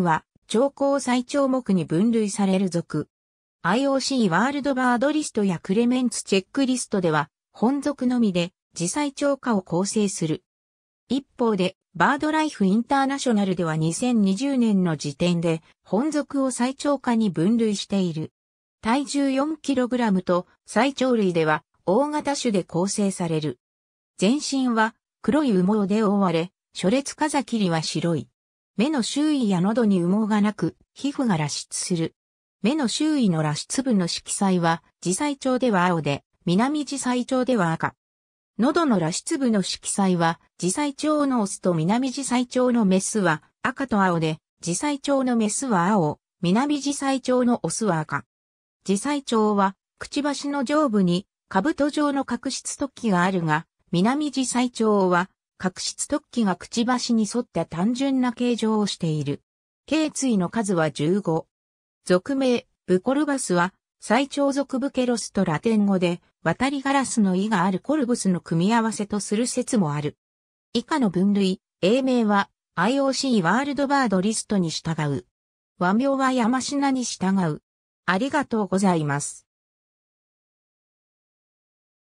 は、超高最長目に分類される属。IOC ワールドバードリストやクレメンツチェックリストでは、本属のみで、自最長化を構成する。一方で、バードライフインターナショナルでは2020年の時点で、本属を最長化に分類している。体重 4kg と最長類では、大型種で構成される。全身は黒い羽毛で覆われ、初列風切りは白い。目の周囲や喉に羽毛がなく、皮膚が裸出する。目の周囲の裸出部の色彩は、自細腸では青で、南自細腸では赤。喉の裸出部の色彩は、自細腸のオスと南自細腸のメスは赤と青で、自細腸のメスは青、南自細腸のオスは赤。自細腸は、くちばしの上部に、兜状の角質突起があるが、南自細腸は、角質突起がくちばしに沿った単純な形状をしている。頸椎の数は15。俗名、ブコルバスは、最長属ブケロスとラテン語で、渡りガラスの意があるコルブスの組み合わせとする説もある。以下の分類、英名は IOC ワールドバードリストに従う。和名は山科に従う。ありがとうございます。